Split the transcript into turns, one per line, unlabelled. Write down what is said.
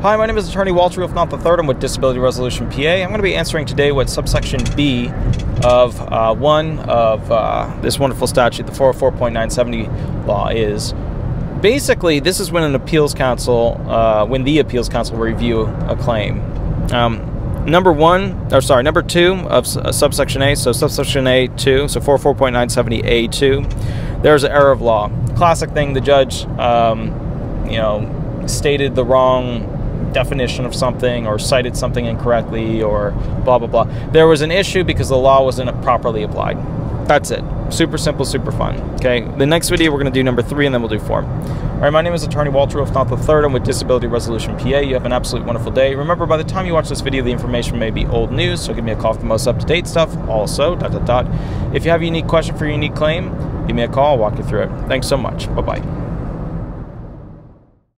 Hi, my name is Attorney Walter Rudolph Hnot III. I'm with Disability Resolution PA. I'm going to be answering today what subsection B of uh, one of uh, this wonderful statute, the 404.970 law, is. Basically, this is when an appeals council, uh, when the appeals council review a claim. Um, number one, or sorry, number two of uh, subsection A, so subsection A2, so 404.970A2, there's an error of law. Classic thing, the judge, um, you know, stated the wrong definition of something or cited something incorrectly or blah blah blah. There was an issue because the law wasn't properly applied. That's it. Super simple, super fun. Okay. The next video we're going to do number three, and then we'll do four. All right. My name is Attorney Walter Rudolph Hnot III. I'm with Disability Resolution PA. You have an absolute wonderful day. Remember, by the time you watch this video, the information may be old news, so give me a call for the most up-to-date stuff. Also, dot dot dot. If you have a unique question for your unique claim, give me a call. I'll walk you through it. Thanks so much. Bye bye.